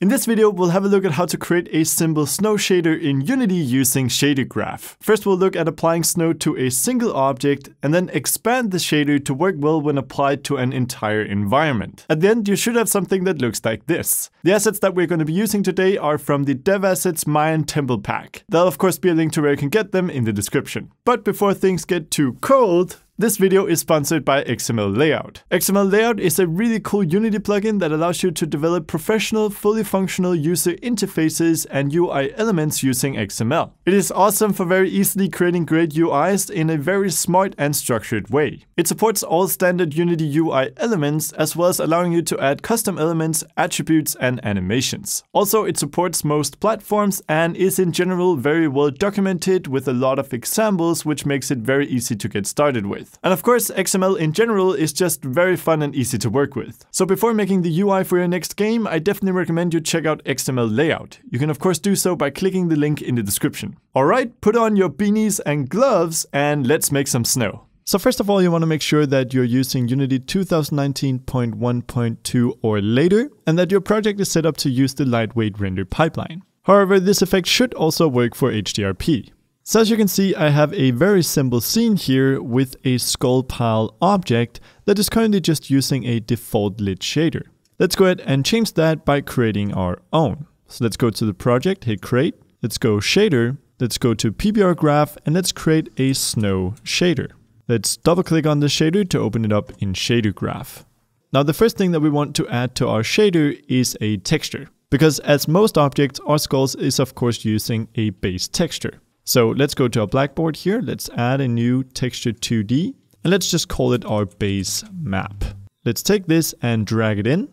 In this video, we'll have a look at how to create a simple snow shader in Unity using Shader Graph. First, we'll look at applying snow to a single object and then expand the shader to work well when applied to an entire environment. At the end, you should have something that looks like this. The assets that we're going to be using today are from the Dev Assets Mayan Temple Pack. There'll of course be a link to where you can get them in the description. But before things get too cold, this video is sponsored by XML Layout. XML Layout is a really cool Unity plugin that allows you to develop professional, fully functional user interfaces and UI elements using XML. It is awesome for very easily creating great UIs in a very smart and structured way. It supports all standard Unity UI elements as well as allowing you to add custom elements, attributes, and animations. Also, it supports most platforms and is in general very well documented with a lot of examples which makes it very easy to get started with with. And of course, XML in general is just very fun and easy to work with. So before making the UI for your next game, I definitely recommend you check out XML Layout. You can of course do so by clicking the link in the description. Alright, put on your beanies and gloves and let's make some snow. So first of all, you want to make sure that you're using Unity 2019.1.2 or later, and that your project is set up to use the lightweight render pipeline. However, this effect should also work for HDRP. So as you can see, I have a very simple scene here with a skull pile object that is currently just using a default lit shader. Let's go ahead and change that by creating our own. So let's go to the project, hit create, let's go shader, let's go to PBR graph and let's create a snow shader. Let's double click on the shader to open it up in shader graph. Now the first thing that we want to add to our shader is a texture. Because as most objects, our skulls is of course using a base texture. So let's go to our blackboard here. Let's add a new texture 2D and let's just call it our base map. Let's take this and drag it in.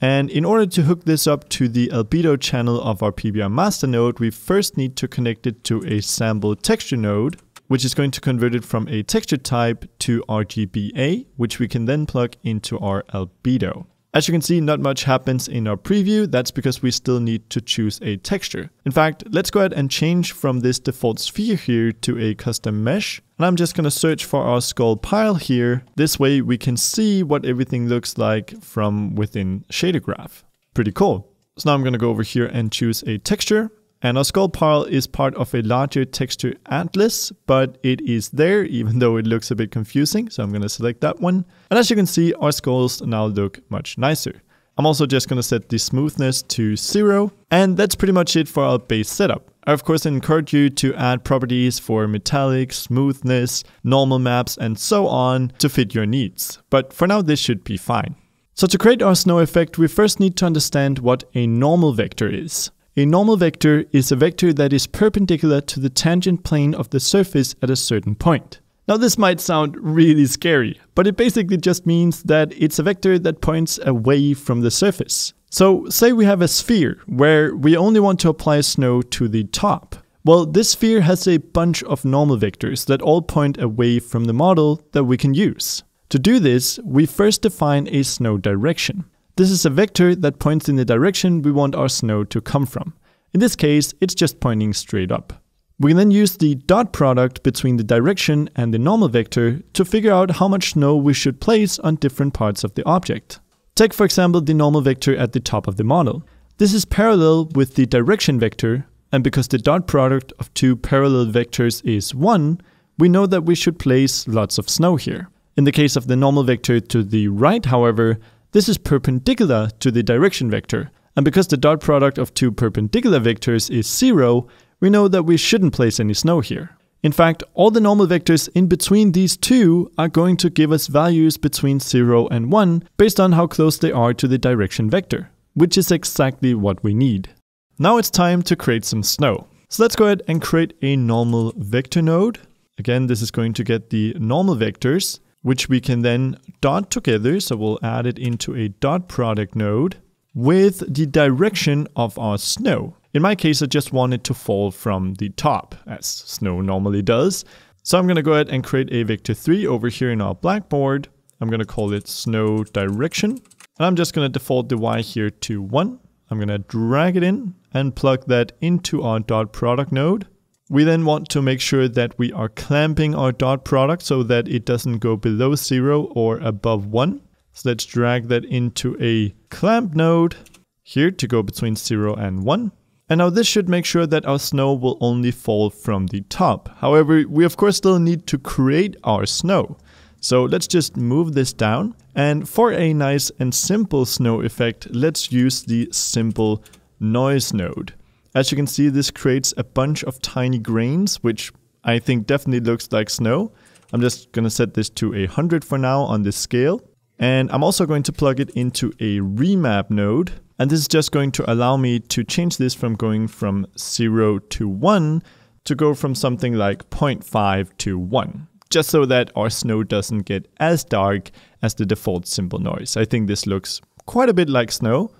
And in order to hook this up to the albedo channel of our PBR master node, we first need to connect it to a sample texture node, which is going to convert it from a texture type to RGBA, which we can then plug into our albedo. As you can see, not much happens in our preview. That's because we still need to choose a texture. In fact, let's go ahead and change from this default sphere here to a custom mesh. And I'm just going to search for our skull pile here. This way we can see what everything looks like from within Shader Graph. Pretty cool. So now I'm going to go over here and choose a texture. And our skull pile is part of a larger texture atlas, but it is there even though it looks a bit confusing. So I'm going to select that one. And as you can see, our skulls now look much nicer. I'm also just going to set the smoothness to zero. And that's pretty much it for our base setup. I of course encourage you to add properties for metallic, smoothness, normal maps, and so on to fit your needs. But for now, this should be fine. So to create our snow effect, we first need to understand what a normal vector is. A normal vector is a vector that is perpendicular to the tangent plane of the surface at a certain point. Now this might sound really scary, but it basically just means that it's a vector that points away from the surface. So say we have a sphere where we only want to apply snow to the top. Well, this sphere has a bunch of normal vectors that all point away from the model that we can use. To do this, we first define a snow direction. This is a vector that points in the direction we want our snow to come from. In this case, it's just pointing straight up. We can then use the dot product between the direction and the normal vector to figure out how much snow we should place on different parts of the object. Take for example the normal vector at the top of the model. This is parallel with the direction vector, and because the dot product of two parallel vectors is 1, we know that we should place lots of snow here. In the case of the normal vector to the right, however, this is perpendicular to the direction vector, and because the dot product of two perpendicular vectors is zero, we know that we shouldn't place any snow here. In fact, all the normal vectors in between these two are going to give us values between 0 and 1 based on how close they are to the direction vector, which is exactly what we need. Now it's time to create some snow. So let's go ahead and create a normal vector node. Again, this is going to get the normal vectors, which we can then dot together. So we'll add it into a dot product node with the direction of our snow. In my case, I just want it to fall from the top, as snow normally does. So I'm going to go ahead and create a vector 3 over here in our blackboard. I'm going to call it snow direction. And I'm just going to default the y here to 1. I'm going to drag it in and plug that into our dot product node. We then want to make sure that we are clamping our dot product so that it doesn't go below 0 or above 1. So let's drag that into a clamp node. here to go between 0 and 1. And now this should make sure that our snow will only fall from the top. However, we of course still need to create our snow. So let's just move this down. And for a nice and simple snow effect, let's use the simple noise node. As you can see, this creates a bunch of tiny grains, which I think definitely looks like snow. I'm just going to set this to a 100 for now on this scale. And I'm also going to plug it into a remap node. And this is just going to allow me to change this from going from 0 to 1 to go from something like 0.5 to 1. Just so that our snow doesn't get as dark as the default simple noise. I think this looks quite a bit like snow.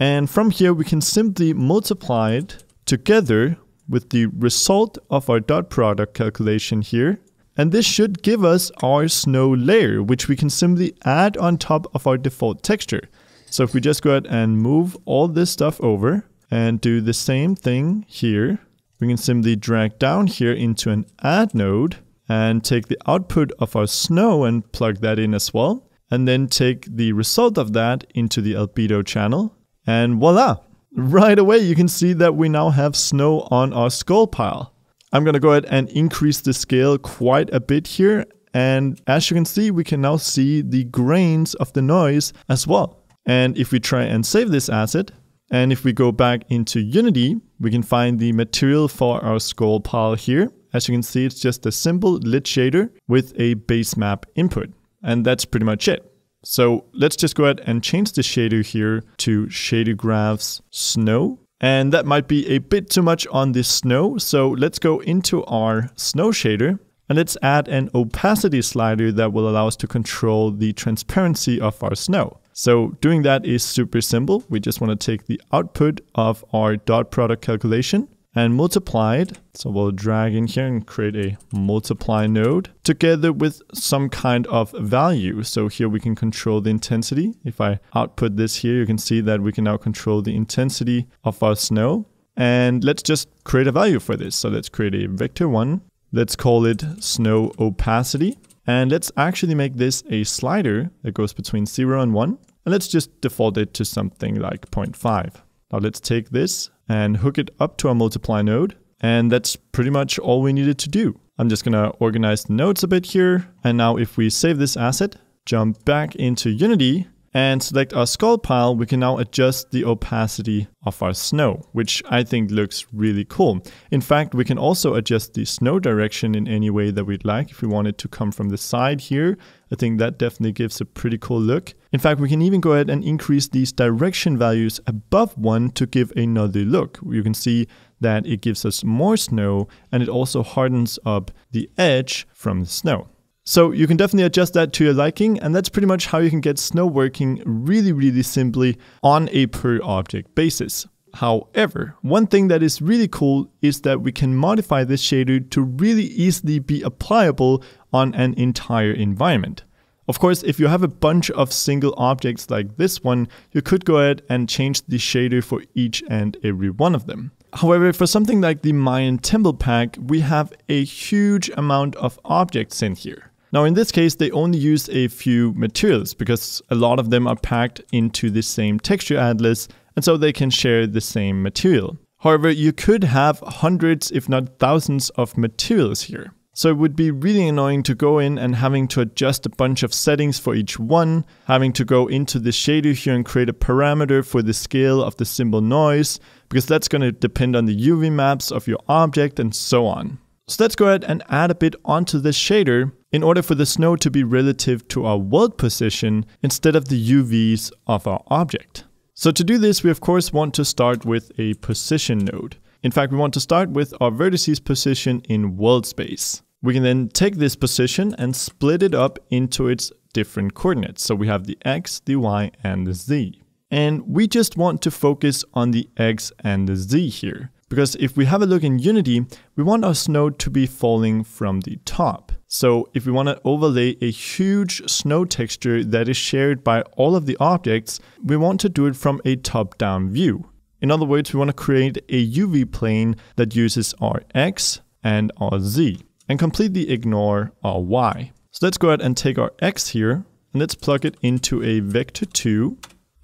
And from here we can simply multiply it together with the result of our dot product calculation here and this should give us our snow layer, which we can simply add on top of our default texture. So if we just go ahead and move all this stuff over and do the same thing here, we can simply drag down here into an add node and take the output of our snow and plug that in as well. And then take the result of that into the albedo channel. And voila! Right away you can see that we now have snow on our skull pile. I'm to go ahead and increase the scale quite a bit here. And as you can see, we can now see the grains of the noise as well. And if we try and save this asset, and if we go back into Unity, we can find the material for our skull pile here. As you can see, it's just a simple lit shader with a base map input. And that's pretty much it. So let's just go ahead and change the shader here to shader graphs snow. And that might be a bit too much on the snow. So let's go into our snow shader and let's add an opacity slider that will allow us to control the transparency of our snow. So doing that is super simple. We just want to take the output of our dot product calculation and multiplied. So we'll drag in here and create a multiply node together with some kind of value. So here we can control the intensity. If I output this here, you can see that we can now control the intensity of our snow. And let's just create a value for this. So let's create a vector one. Let's call it snow opacity. And let's actually make this a slider that goes between 0 and 1. And let's just default it to something like 0.5. Now let's take this and hook it up to our multiply node. And that's pretty much all we needed to do. I'm just gonna organize the nodes a bit here. And now if we save this asset, jump back into Unity and select our skull pile, we can now adjust the opacity of our snow, which I think looks really cool. In fact, we can also adjust the snow direction in any way that we'd like. If we want it to come from the side here, I think that definitely gives a pretty cool look. In fact, we can even go ahead and increase these direction values above one to give another look. You can see that it gives us more snow and it also hardens up the edge from the snow. So you can definitely adjust that to your liking and that's pretty much how you can get snow working really, really simply on a per object basis. However, one thing that is really cool is that we can modify this shader to really easily be applicable on an entire environment. Of course, if you have a bunch of single objects like this one, you could go ahead and change the shader for each and every one of them. However, for something like the Mayan temple pack, we have a huge amount of objects in here. Now in this case, they only use a few materials because a lot of them are packed into the same texture atlas and so they can share the same material. However, you could have hundreds if not thousands of materials here. So it would be really annoying to go in and having to adjust a bunch of settings for each one, having to go into the shader here and create a parameter for the scale of the simple noise, because that's going to depend on the UV maps of your object and so on. So let's go ahead and add a bit onto this shader in order for the snow to be relative to our world position instead of the UVs of our object. So to do this, we of course want to start with a position node. In fact, we want to start with our vertices position in world space. We can then take this position and split it up into its different coordinates. So we have the x, the y, and the z. And we just want to focus on the x and the z here. Because if we have a look in Unity, we want our snow to be falling from the top. So if we want to overlay a huge snow texture that is shared by all of the objects, we want to do it from a top-down view. In other words, we want to create a UV plane that uses our X and our Z and completely ignore our Y. So let's go ahead and take our X here and let's plug it into a vector 2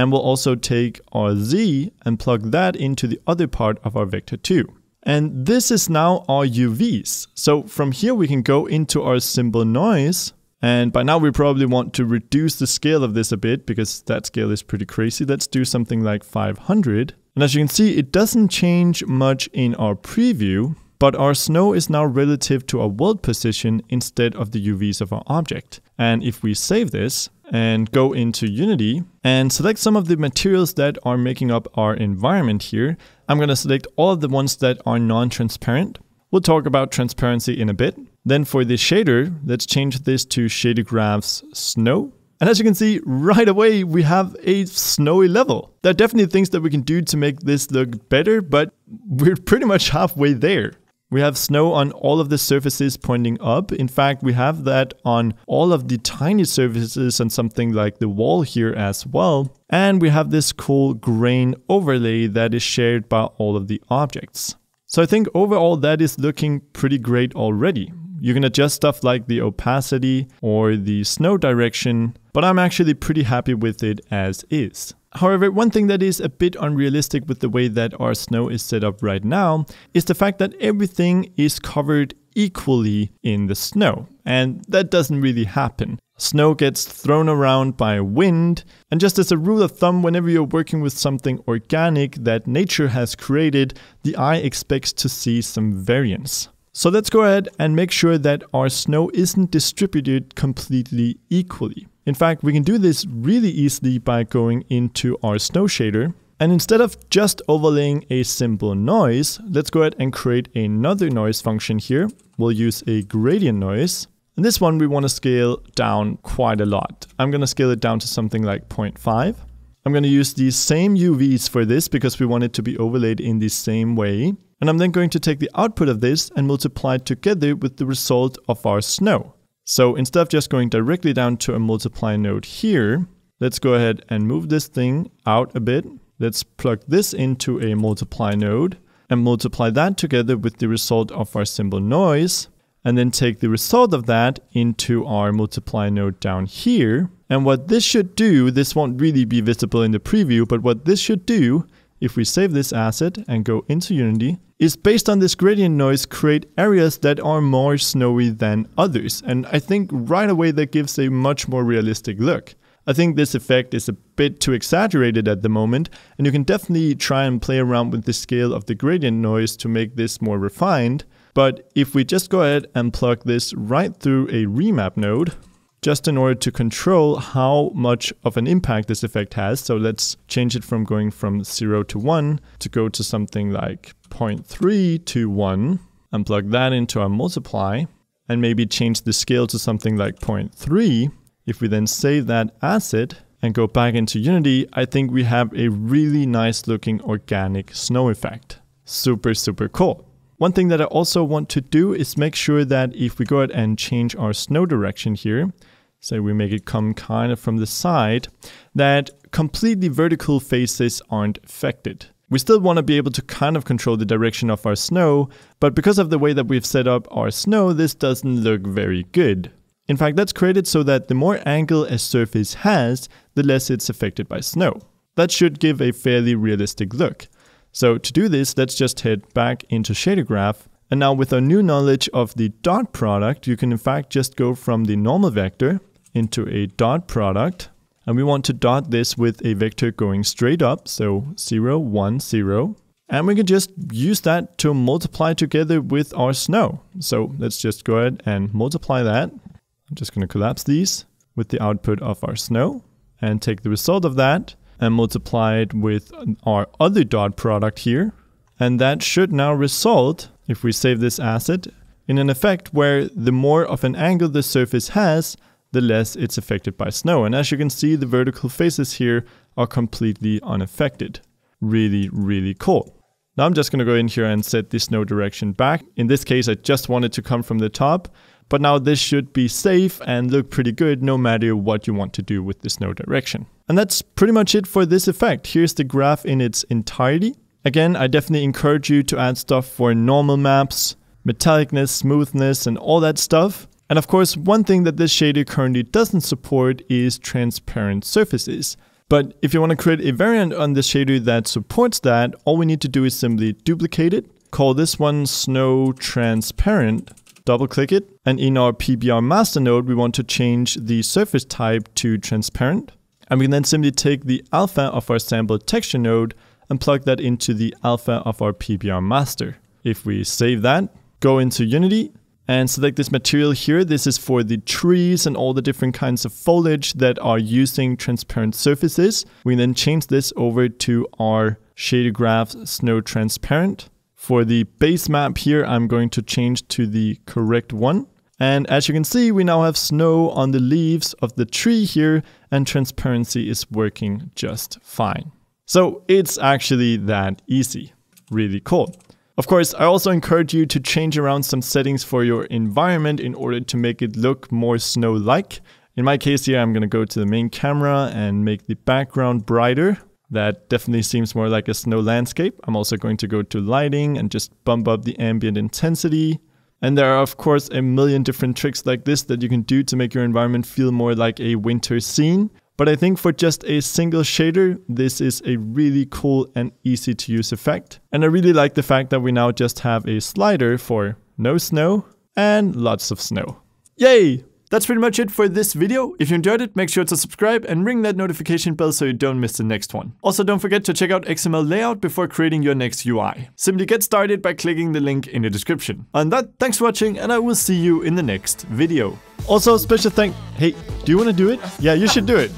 And we'll also take our Z and plug that into the other part of our vector 2. And this is now our UVs. So from here we can go into our simple noise. And by now we probably want to reduce the scale of this a bit because that scale is pretty crazy. Let's do something like 500. And as you can see, it doesn't change much in our preview, but our snow is now relative to our world position instead of the UVs of our object. And if we save this and go into Unity and select some of the materials that are making up our environment here, I'm going to select all of the ones that are non-transparent. We'll talk about transparency in a bit. Then for the shader, let's change this to shader graphs snow. And as you can see, right away, we have a snowy level. There are definitely things that we can do to make this look better, but we're pretty much halfway there. We have snow on all of the surfaces pointing up. In fact, we have that on all of the tiny surfaces on something like the wall here as well. And we have this cool grain overlay that is shared by all of the objects. So I think overall that is looking pretty great already. You can adjust stuff like the opacity or the snow direction, but I'm actually pretty happy with it as is. However, one thing that is a bit unrealistic with the way that our snow is set up right now is the fact that everything is covered equally in the snow. And that doesn't really happen. Snow gets thrown around by wind, and just as a rule of thumb, whenever you're working with something organic that nature has created, the eye expects to see some variance. So let's go ahead and make sure that our snow isn't distributed completely equally. In fact, we can do this really easily by going into our snow shader. And instead of just overlaying a simple noise, let's go ahead and create another noise function here. We'll use a gradient noise. And this one we want to scale down quite a lot. I'm going to scale it down to something like 0.5. I'm going to use these same UVs for this because we want it to be overlaid in the same way. And I'm then going to take the output of this and multiply it together with the result of our snow. So instead of just going directly down to a multiply node here, let's go ahead and move this thing out a bit. Let's plug this into a multiply node and multiply that together with the result of our simple noise and then take the result of that into our multiply node down here and what this should do, this won't really be visible in the preview, but what this should do, if we save this asset and go into Unity, is based on this gradient noise create areas that are more snowy than others. And I think right away that gives a much more realistic look. I think this effect is a bit too exaggerated at the moment, and you can definitely try and play around with the scale of the gradient noise to make this more refined. But if we just go ahead and plug this right through a remap node, just in order to control how much of an impact this effect has. So let's change it from going from 0 to 1 to go to something like 0.3 to 1 and plug that into our multiply and maybe change the scale to something like 0.3. If we then save that asset and go back into Unity, I think we have a really nice looking organic snow effect. Super, super cool. One thing that I also want to do is make sure that if we go ahead and change our snow direction here, say we make it come kind of from the side, that completely vertical faces aren't affected. We still want to be able to kind of control the direction of our snow, but because of the way that we've set up our snow, this doesn't look very good. In fact, that's created so that the more angle a surface has, the less it's affected by snow. That should give a fairly realistic look. So to do this, let's just head back into Shader Graph and now with our new knowledge of the dot product, you can in fact just go from the normal vector into a dot product. And we want to dot this with a vector going straight up, so 0, 1, 0. And we can just use that to multiply together with our snow. So let's just go ahead and multiply that. I'm just going to collapse these with the output of our snow and take the result of that and multiply it with our other dot product here. And that should now result, if we save this asset, in an effect where the more of an angle the surface has, the less it's affected by snow. And as you can see, the vertical faces here are completely unaffected. Really, really cool. Now I'm just going to go in here and set the snow direction back. In this case, I just want it to come from the top, but now this should be safe and look pretty good no matter what you want to do with the snow direction. And that's pretty much it for this effect. Here's the graph in its entirety. Again, I definitely encourage you to add stuff for normal maps, metallicness, smoothness, and all that stuff. And of course, one thing that this shader currently doesn't support is transparent surfaces. But if you want to create a variant on the shader that supports that, all we need to do is simply duplicate it, call this one snow transparent, double click it, and in our PBR master node, we want to change the surface type to transparent. And we can then simply take the alpha of our sample texture node and plug that into the alpha of our PBR master. If we save that, go into Unity and select this material here. This is for the trees and all the different kinds of foliage that are using transparent surfaces. We then change this over to our shader graph snow transparent. For the base map here, I'm going to change to the correct one. And as you can see, we now have snow on the leaves of the tree here and transparency is working just fine. So it's actually that easy. Really cool. Of course, I also encourage you to change around some settings for your environment in order to make it look more snow-like. In my case here, I'm going to go to the main camera and make the background brighter. That definitely seems more like a snow landscape. I'm also going to go to lighting and just bump up the ambient intensity. And there are of course a million different tricks like this that you can do to make your environment feel more like a winter scene. But I think for just a single shader, this is a really cool and easy to use effect. And I really like the fact that we now just have a slider for no snow and lots of snow. Yay! That's pretty much it for this video. If you enjoyed it, make sure to subscribe and ring that notification bell so you don't miss the next one. Also, don't forget to check out XML layout before creating your next UI. Simply get started by clicking the link in the description. On that, thanks for watching and I will see you in the next video. Also, special thank- Hey, do you want to do it? Yeah, you should do it.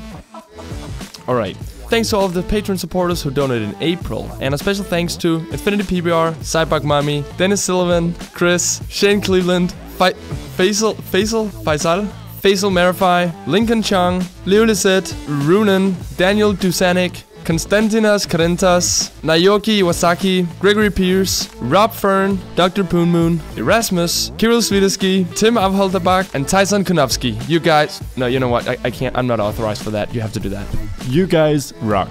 Alright. Thanks to all of the patron supporters who donated in April, and a special thanks to Infinity PBR, Cyborg Mami, Dennis Sullivan, Chris, Shane Cleveland, Fa Faisal, Faisal, Faisal, Faisal Marify, Lincoln Chung, Leo Lisette, Runen, Daniel Dusanik, Konstantinas Karentas, Naoki Iwasaki, Gregory Pierce, Rob Fern, Dr. Poonmoon, Erasmus, Kirill Svidersky, Tim Avholterbach, and Tyson Konofsky. You guys, no, you know what? I, I can't, I'm not authorized for that. You have to do that. You guys rock.